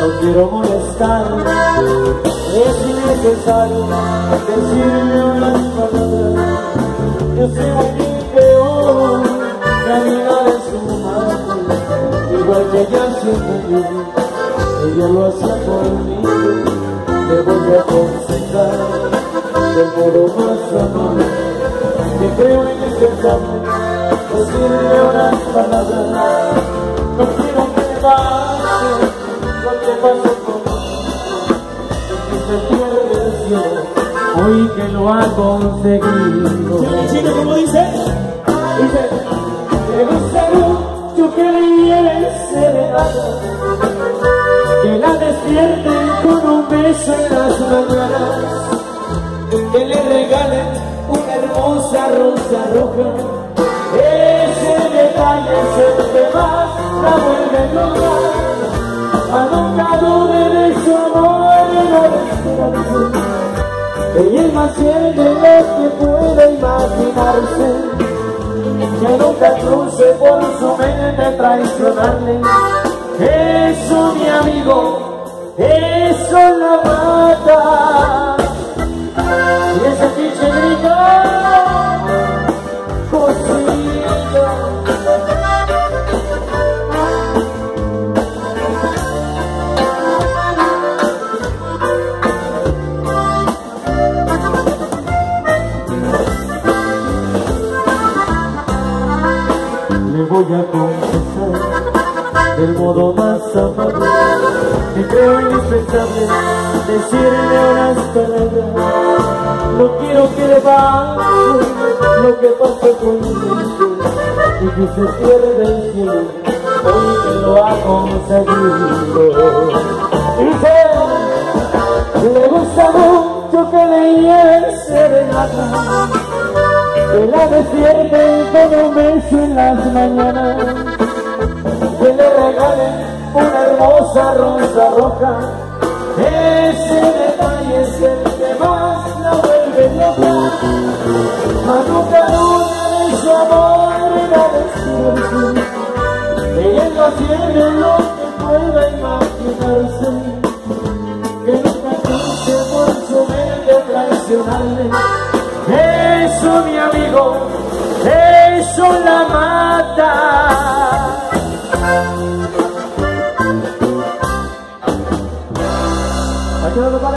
No quiero molestar, es innecesario decirle palabras. Yo bien que hoy caminar es su madre, igual que ella siempre yo, ella lo hacía mí, te voy a aconsejar del modo más amable, que creo innecesario decirle unas palabras. No quiero que pase lo que pasó conmigo, que se pierde el cielo, hoy que lo ha conseguido. ¿Y el chino cómo dice? Dice, me gusta mucho que le serenata, que la despierten con un beso en las mañanas, que le regalen una hermosa rosa roja. Ese detalle es el que más la vuelve loca, a nunca dude de su amor no esperanza. Ella es más fiel de lo que pueda que nunca cruce por su mente traicionarle. Eso, mi amigo, eso la mata. Voy a confesar del modo más amable que creo indispensable decirle unas palabras. No quiero que le pase lo que pasa conmigo y que se pierda el cielo hoy que lo ha conseguido. Dice, le gusta mucho que le lleve serenata que la despierten con un beso en las mañanas, que le regalen una hermosa rosa roja. Ese detalle es el que más la vuelve loca. A nunca duda de su amor y la despierten. Ella tiene lo que pueda imaginarse, Eso, mi amigo, eso la mata.